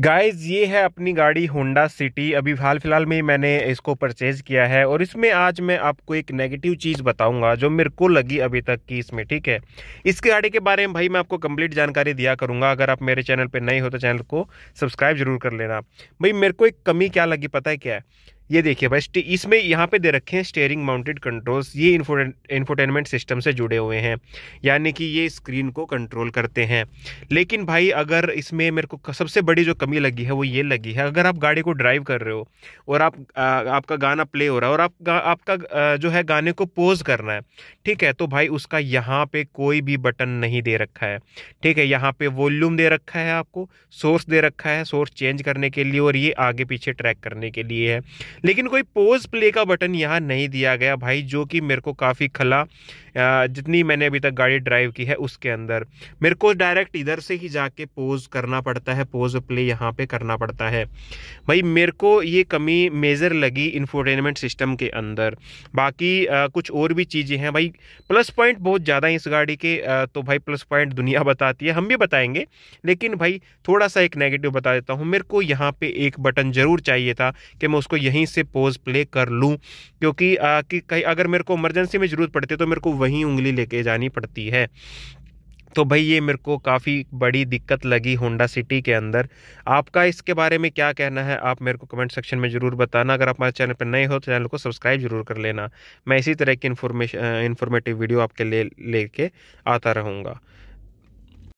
Guys ये है अपनी गाड़ी होंडा सिटी अभी हाल फ़िलहाल में मैंने इसको परचेज़ किया है और इसमें आज मैं आपको एक नेगेटिव चीज़ बताऊँगा, जो मेरे को लगी अभी तक की इसमें, ठीक है? इस गाड़ी के बारे में भाई मैं आपको कंप्लीट जानकारी दिया करूँगा। अगर आप मेरे चैनल पे नए हो तो चैनल को सब्सक्राइब ज़रूर कर लेना। भाई मेरे को एक कमी क्या लगी, पता है क्या है? ये देखिए भाई इसमें यहाँ पे दे रखे हैं स्टेयरिंग माउंटेड कंट्रोल्स ये इन्फोटेनमेंट सिस्टम से जुड़े हुए हैं यानी कि ये स्क्रीन को कंट्रोल करते हैं। लेकिन भाई अगर इसमें मेरे को सबसे बड़ी जो कमी लगी है वो ये लगी है अगर आप गाड़ी को ड्राइव कर रहे हो और आप आ, आपका गाना प्ले हो रहा है और आप आपका जो है गाने को पोज करना है ठीक है तो भाई उसका यहाँ पे कोई भी बटन नहीं दे रखा है ठीक है यहाँ पे वॉल्यूम दे रखा है आपको सोर्स दे रखा है सोर्स चेंज करने के लिए और ये आगे पीछे ट्रैक करने के लिए है। लेकिन कोई पोज प्ले का बटन यहाँ नहीं दिया गया भाई, जो कि मेरे को काफ़ी खला। जितनी मैंने अभी तक गाड़ी ड्राइव की है उसके अंदर। मेरे को डायरेक्ट इधर से ही जाके पोज करना पड़ता है पोज प्ले यहाँ पे करना पड़ता है। भाई मेरे को ये कमी मेज़र लगी इन्फोटेनमेंट सिस्टम के अंदर। बाकी आ, कुछ और भी चीज़ें हैं। भाई प्लस पॉइंट बहुत ज़्यादा है इस गाड़ी के। आ, तो भाई प्लस पॉइंट दुनिया बताती है। हम भी बताएँगे। लेकिन भाई थोड़ा सा एक नेगेटिव बता देता हूँ। मेरे को यहाँ पे एक बटन ज़रूर चाहिए था कि मैं उसको यहीं से पोज प्ले कर लूँ। क्योंकि कहीं अगर मेरे को इमरजेंसी में ज़रूरत पड़ती है तो मेरे को वहीं उंगली लेके जानी पड़ती है। तो भाई ये मेरे को काफ़ी बड़ी दिक्कत लगी होंडा सिटी के अंदर। आपका इसके बारे में क्या कहना है, आप मेरे को कमेंट सेक्शन में ज़रूर बताना। अगर आप हमारे चैनल पर नए हो तो चैनल को सब्सक्राइब ज़रूर कर लेना। मैं इसी तरह की इन्फॉर्मेशन इन्फॉर्मेटिव वीडियो आपके लिए लेके आता रहूँगा।